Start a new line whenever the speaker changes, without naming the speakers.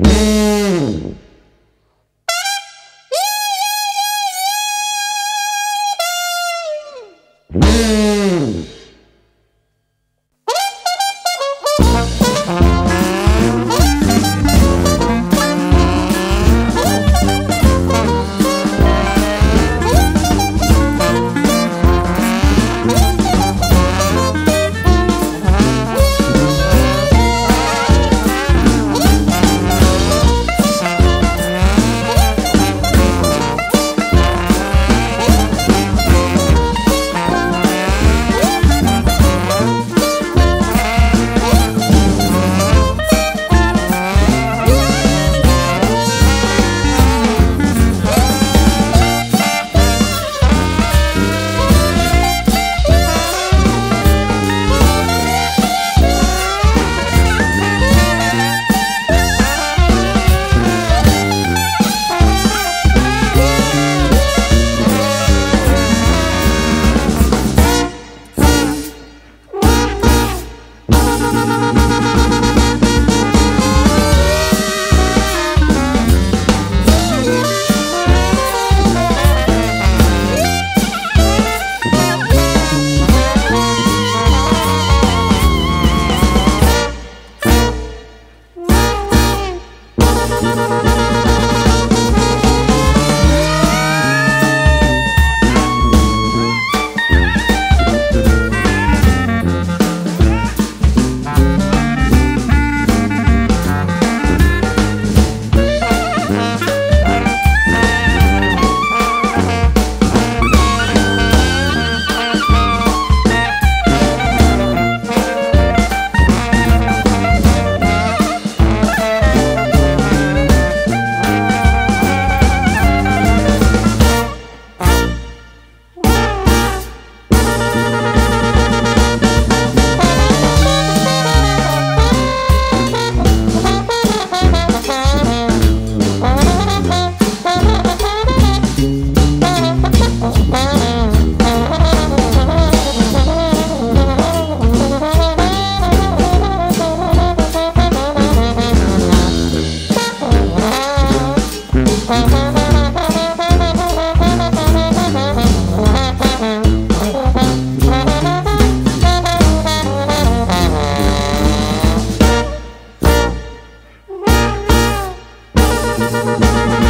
Mm-hmm. Música Thank you.